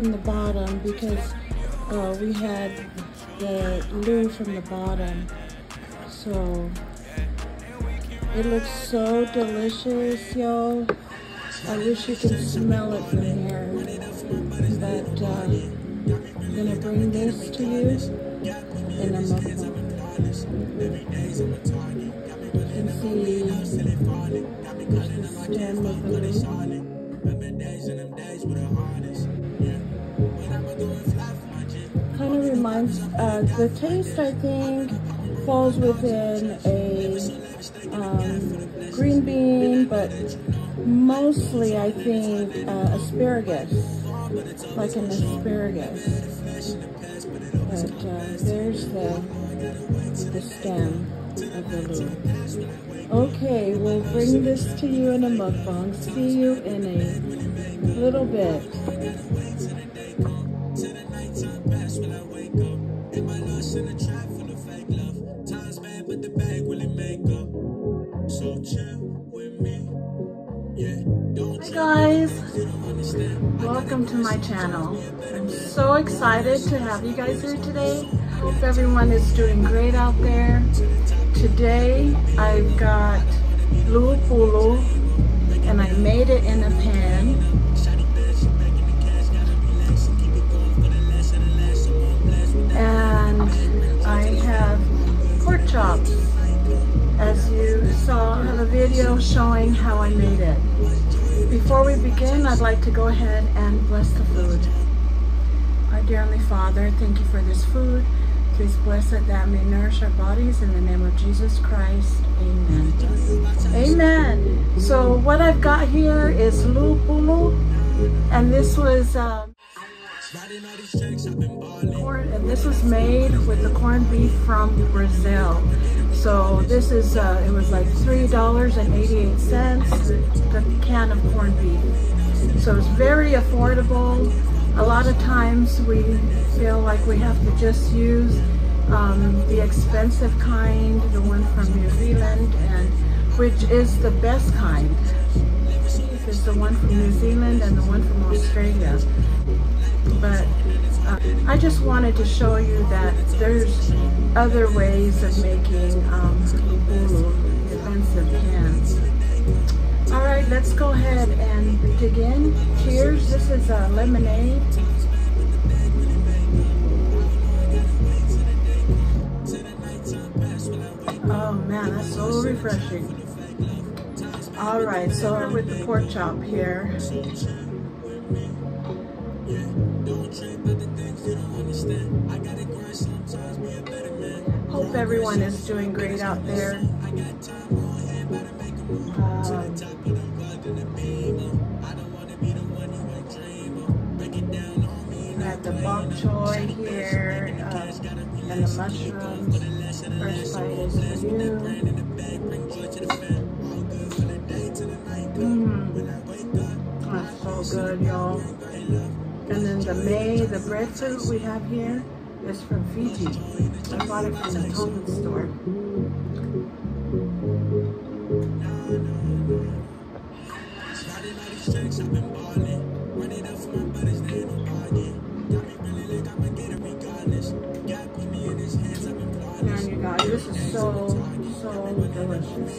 from the bottom because uh, we had the lu from the bottom. So it looks so delicious, y'all. I wish you could smell it from here. But uh, I'm gonna bring this to you in a mukbang. You can see the stem of the leaf. Reminds, uh, the taste I think falls within a um, green bean, but mostly I think uh, asparagus, like an asparagus. But uh, there's the, the stem of the lu. Okay, we'll bring this to you in a mukbang. See you in a little bit. Welcome to my channel. I'm so excited to have you guys here today. Hope everyone is doing great out there. Today I've got lupulu and I made it in a pan. Begin, I'd like to go ahead and bless the food. Our dear Heavenly Father, thank you for this food. Please bless it that may nourish our bodies in the name of Jesus Christ. Amen. Amen. So what I've got here is lupulu, and this was uh, corn, and this was made with the corned beef from Brazil. So this is, uh, it was like $3.88, the can of corned beef. So it's very affordable. A lot of times we feel like we have to just use um, the expensive kind, the one from New Zealand, and which is the best kind. Is the one from New Zealand and the one from Australia. But uh, I just wanted to show you that there's other ways of making um, lupulu, expensive cans. Let's go ahead and dig in. Cheers. This is a lemonade. Oh man, that's so refreshing. All right, so with the pork chop here. Hope everyone is doing great out there. Um, bok choy here uh, and the mushrooms. First bite is for you. Mmm, that's so good, y'all. And then the mei, the breadfruit we have here is from Fiji. I bought it from the Tobin store. You so, so delicious.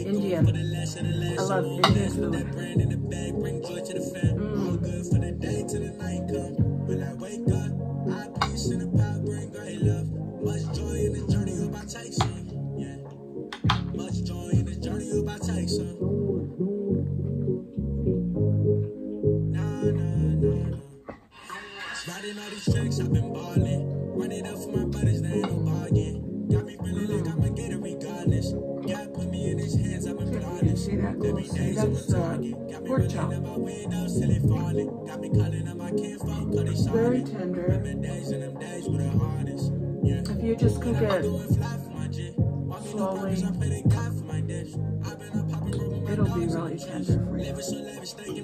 Indian. I love Indian food. Very tender. If you just cook it slowly, it'll be really tender for you.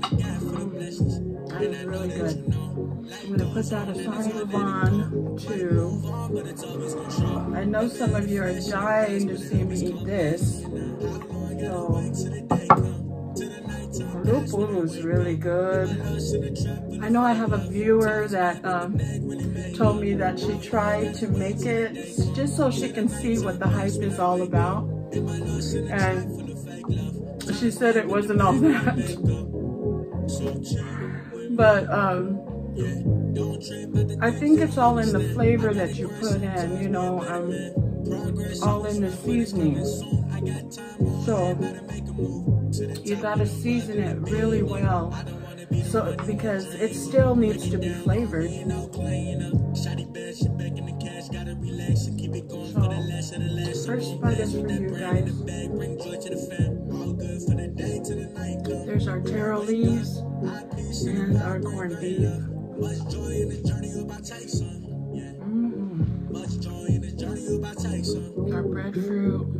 Mm. That is really good. I'm going to put that aside and move on to, I know some of you are dying to see me eat this. So, Lupulu is really good. I know I have a viewer that um, told me that she tried to make it just so she can see what the hype is all about. And she said it wasn't all that. But um, I think it's all in the flavor that you put in, you know, um, all in the seasoning. So you gotta season it really well. So because it still needs to be flavored. So first bite is for you guys. There's our taro leaves and our corned beef. Mm. Our breadfruit.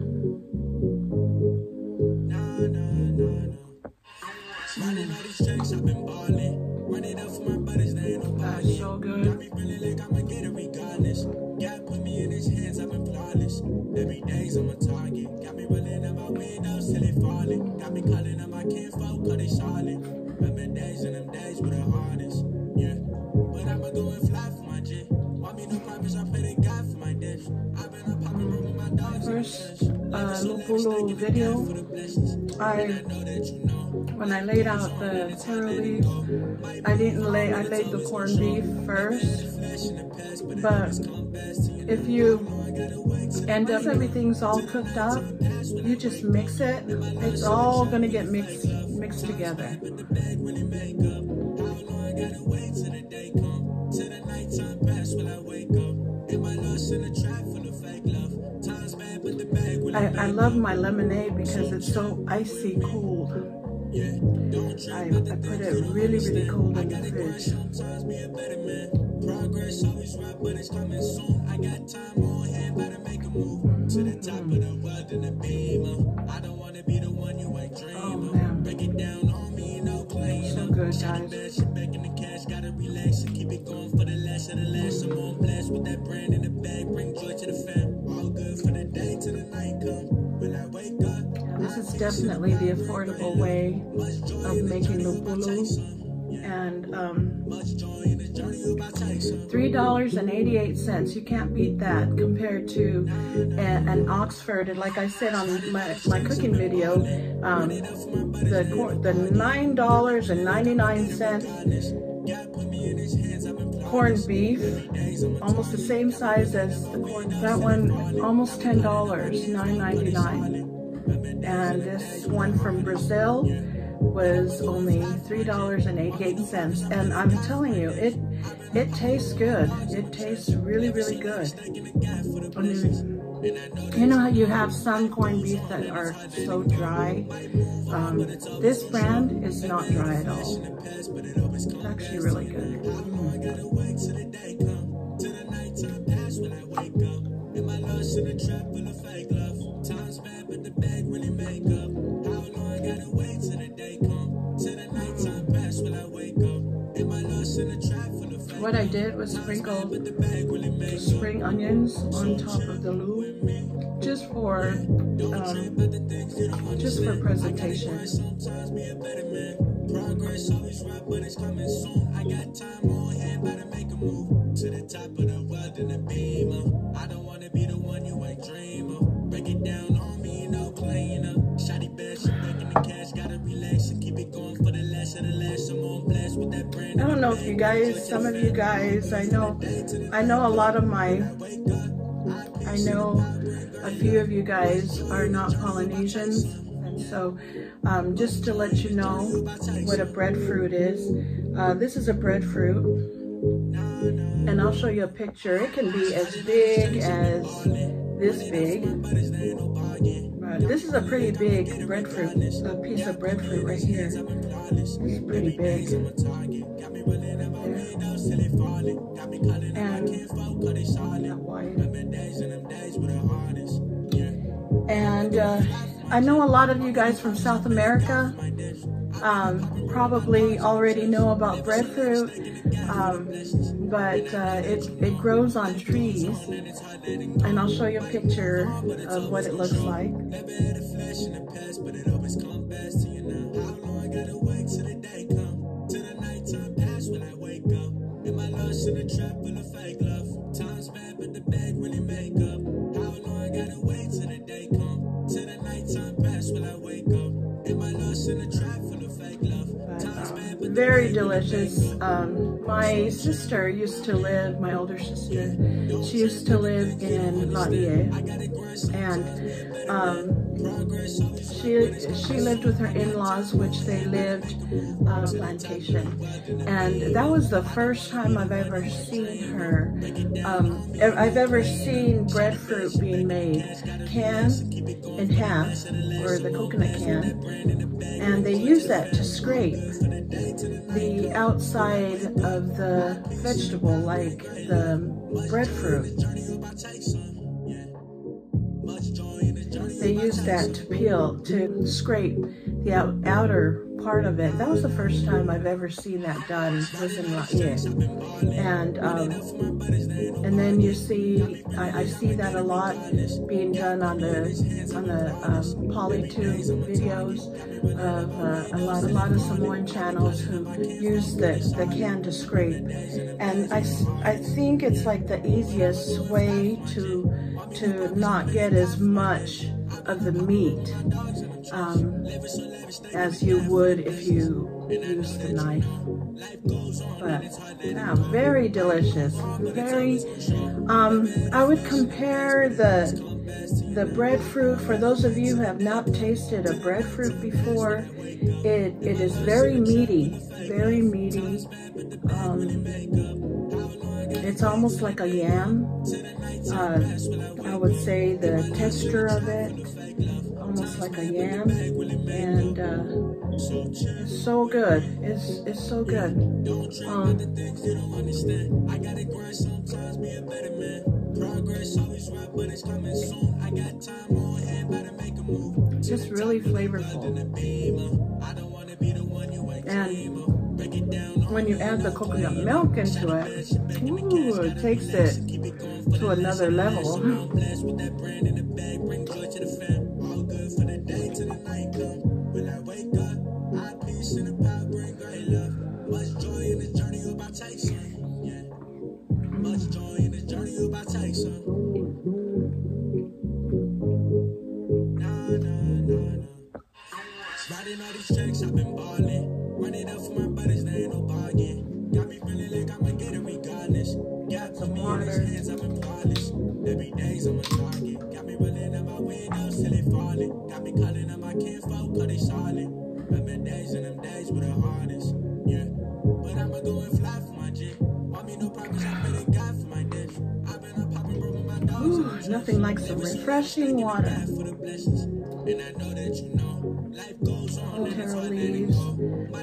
Video, I, when I laid out the taro I didn't lay, I laid the corned beef first. But if you end up everything's all cooked up, you just mix it. It's all gonna get mixed mixed together. I, I love my lemonade because it's so icy cold. I, I put it really, really cold in the fridge. Progress always right, but it's coming soon. Definitely the affordable way of making the bulu and um, $3.88. You can't beat that compared to a, an Oxford. And like I said on my, my cooking video, um, the, the $9.99 corned beef, almost the same size as the corn. That one, almost $10, $9.99. And this one from Brazil, was only $3.88 and I'm telling you it it tastes good. It tastes really really good. I mean, you know how you have some corned beef that are so dry? Um, this brand is not dry at all. It's actually really good. Times What I did was sprinkle spring onions on top of the loo, just for um, just for presentation. Progress always right, but it's coming soon. I got time on hand, make a move to the top of the world in beamer. I don't I don't know if you guys, some of you guys, I know, I know a lot of my, I know a few of you guys are not Polynesians. And so um, just to let you know what a breadfruit is, uh, this is a breadfruit. And I'll show you a picture. It can be as big as this big. This is a pretty big breadfruit, a piece of breadfruit right here. It's pretty big. And. And uh, I know a lot of you guys from South America um, probably already know about breadfruit, um, but uh, it, it grows on trees. And I'll show you a picture of what it looks like. in the trap very delicious. Um, my sister used to live, my older sister, she used to live in Laie. And um, she she lived with her in-laws, which they lived on a plantation, and that was the first time I've ever seen her. Um, I've ever seen breadfruit being made, can in half, or the coconut can, and they use that to scrape the outside of the vegetable, like the breadfruit. They use that to peel, to scrape the outer part of it. That was the first time I've ever seen that done, was in Lafayette. And, um, and then you see, I, I, see that a lot being done on the, on the um, PolyTube videos of uh, a lot, a lot of Samoan channels who use the, the can to scrape. And I, I think it's like the easiest way to, to not get as much of the meat um, as you would if you use the knife. But yeah, very delicious. Very, um, I would compare the the breadfruit, for those of you who have not tasted a breadfruit before, it, it is very meaty, very meaty. Um, it's almost like a yam. Uh, I would say the texture of it, almost like a yam. And uh, so good. It's, it's so good. Um, just really flavorful. And when you add the coconut milk into it, ooh, it takes it to another level. All these tracks, I've been balling. Run it up for my brothers, there ain't no bargain. Got me feeling like I'ma get it regardless. Got put me in his hands, I've been polished. Every day's on my target. Got me rolling up my windows till it falling. Got me calling up my kinfolk, cause they solid. Remember days and them days were the hardest. Yeah. But I'ma go and fly for my jet. Want me no problems, I pray to God for my death. I've been up popping, bro, with my dogs. Ooh, nothing like some refreshing water.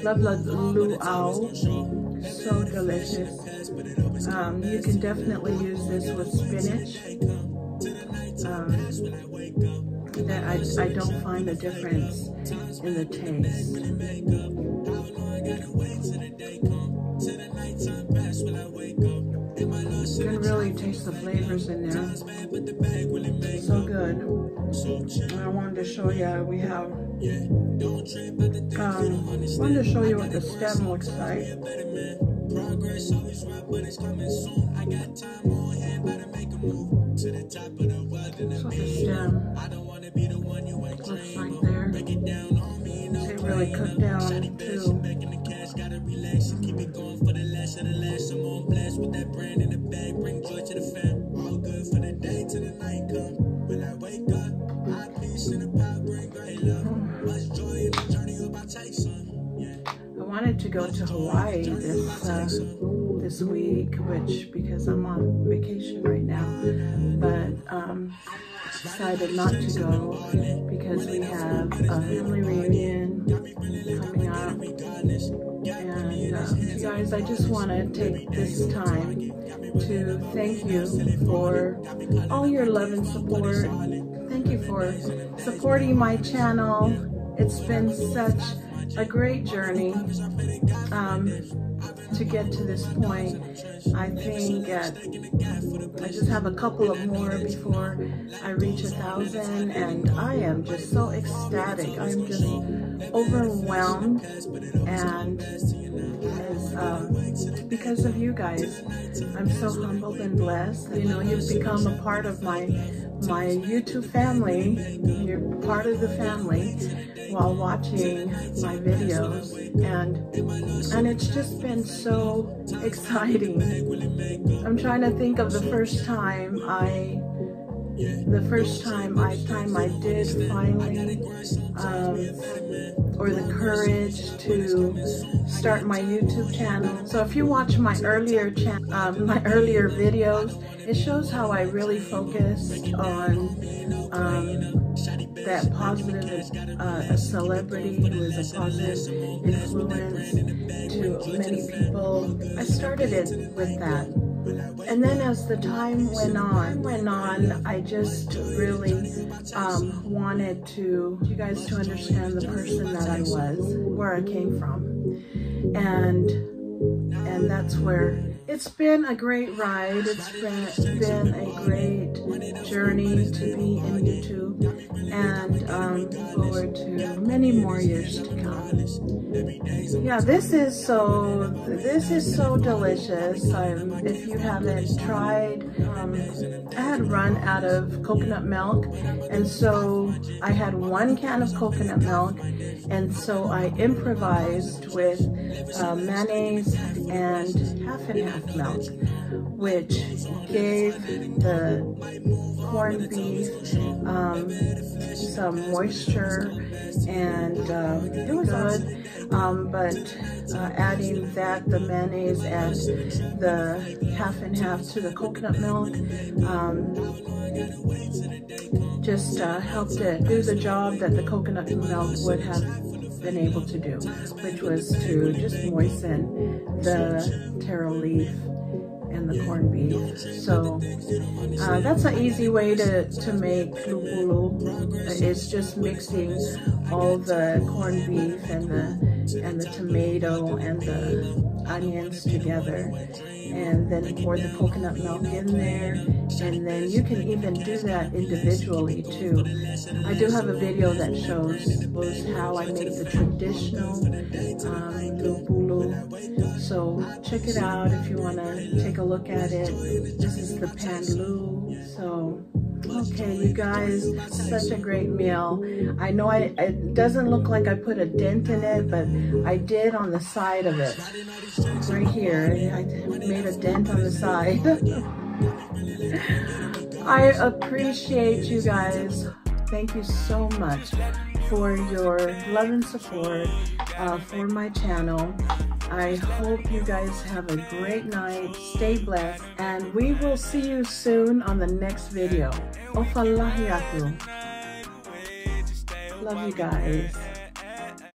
Love luau, so delicious. Um, you can definitely use this with spinach. Um, that I, I don't find a difference in the taste. You can really taste the flavors in there. So good. I wanted to show you, we have, um, wanted to show you what the stem looks like. Progress always right, but it's coming soon. I got time on hand, the stem I don't want to be the one it really cook down too. For the last of the last. I'm on blast with that brand in the bag, bring joy to the fam. All good for the day till the night come. When I wake up, I peace in the power, bring great love. Much joy in the journey of my Tyson wanted to go to Hawaii this uh, this week, which because I'm on vacation right now, but um, decided not to go because we have a family reunion coming up. And uh, guys, I just want to take this time to thank you for all your love and support. Thank you for supporting my channel. It's been such a great journey um, to get to this point. I think I just have a couple of more before I reach a thousand and I am just so ecstatic. I'm just overwhelmed and um, because of you guys. I'm so humbled and blessed. You know, you've become a part of my my YouTube family. You're part of the family while watching my videos and and it's just been so exciting. I'm trying to think of the first time I the first time I time I did finally um, or the courage to start my YouTube channel. So if you watch my earlier um, my earlier videos, it shows how I really focused on um, that positive uh, a celebrity who is a positive influence to many people. I started it with that. And then as the time went on, went on, I just really um, wanted to you guys to understand the person that I was, where I came from. And and that's where it's been a great ride. It's been, been a great journey to be in YouTube and um, forward to many more years to come. Yeah, this is so, this is so delicious. Um, if you haven't tried, um, I had run out of coconut milk and so I had one can of coconut milk and so I improvised with uh, mayonnaise and half and half milk, which gave the corned beef um, some moisture and um, it was good. Um, but uh, adding that, the mayonnaise and the half and half to the coconut milk um, just uh, helped it do the job that the coconut milk would have been able to do, which was to just moisten the taro leaf and the corned beef. So uh, that's an easy way to, to make lupulu. It's just mixing all the corned beef and the and the tomato and the onions together and then pour the coconut milk in there and then you can even do that individually too. I do have a video that shows, how I make the traditional um, So check it out if you want to take a look at it. This is the panlu. So Okay, you guys, such a great meal. I know I, it doesn't look like I put a dent in it, but I did on the side of it. Right here, I made a dent on the side. I appreciate you guys. Thank you so much for your love and support uh, for my channel. I hope you guys have a great night. Stay blessed. And we will see you soon on the next video. Love you guys.